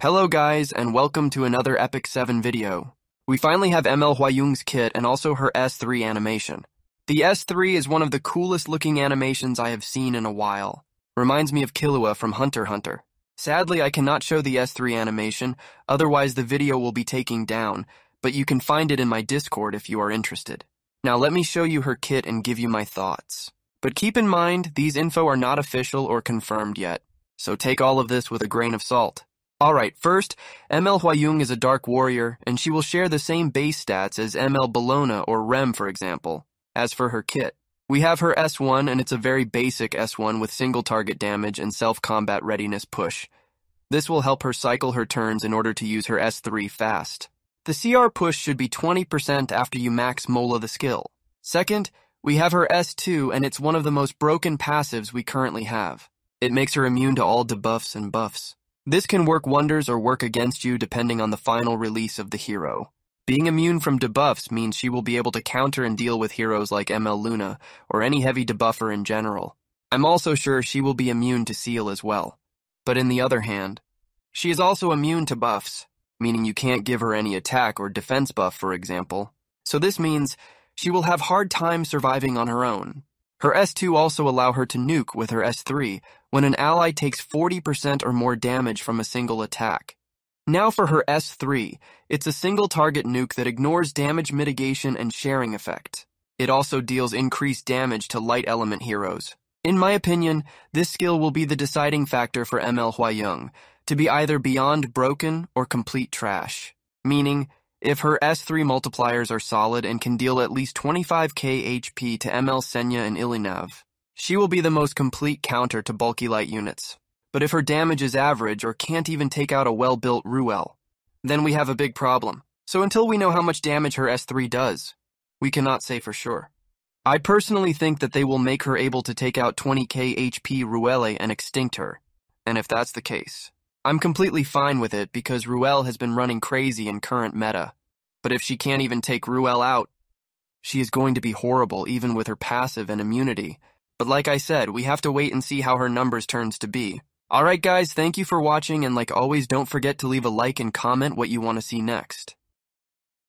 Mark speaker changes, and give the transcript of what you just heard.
Speaker 1: Hello guys, and welcome to another Epic 7 video. We finally have ML Hwayoung's kit and also her S3 animation. The S3 is one of the coolest looking animations I have seen in a while. Reminds me of Killua from Hunter Hunter. Sadly, I cannot show the S3 animation, otherwise the video will be taking down, but you can find it in my Discord if you are interested. Now let me show you her kit and give you my thoughts. But keep in mind, these info are not official or confirmed yet, so take all of this with a grain of salt. Alright, first, ML Hwayoung is a Dark Warrior, and she will share the same base stats as ML Bellona or Rem, for example. As for her kit, we have her S1, and it's a very basic S1 with single target damage and self-combat readiness push. This will help her cycle her turns in order to use her S3 fast. The CR push should be 20% after you max Mola the skill. Second, we have her S2, and it's one of the most broken passives we currently have. It makes her immune to all debuffs and buffs. This can work wonders or work against you depending on the final release of the hero. Being immune from debuffs means she will be able to counter and deal with heroes like ML Luna, or any heavy debuffer in general. I'm also sure she will be immune to Seal as well. But in the other hand, she is also immune to buffs, meaning you can't give her any attack or defense buff, for example. So this means she will have hard time surviving on her own. Her S2 also allow her to nuke with her S3 when an ally takes 40% or more damage from a single attack. Now for her S3, it's a single target nuke that ignores damage mitigation and sharing effect. It also deals increased damage to light element heroes. In my opinion, this skill will be the deciding factor for ML Hwayoung, to be either beyond broken or complete trash. Meaning, if her S3 multipliers are solid and can deal at least 25k HP to ML Senya and Ilynav, she will be the most complete counter to bulky light units. But if her damage is average or can't even take out a well-built Ruele, then we have a big problem. So until we know how much damage her S3 does, we cannot say for sure. I personally think that they will make her able to take out 20k HP Ruele and extinct her. And if that's the case, I'm completely fine with it because Ruele has been running crazy in current meta. But if she can't even take Ruele out, she is going to be horrible even with her passive and immunity. But like I said, we have to wait and see how her numbers turns to be. Alright guys, thank you for watching and like always don't forget to leave a like and comment what you want to see next.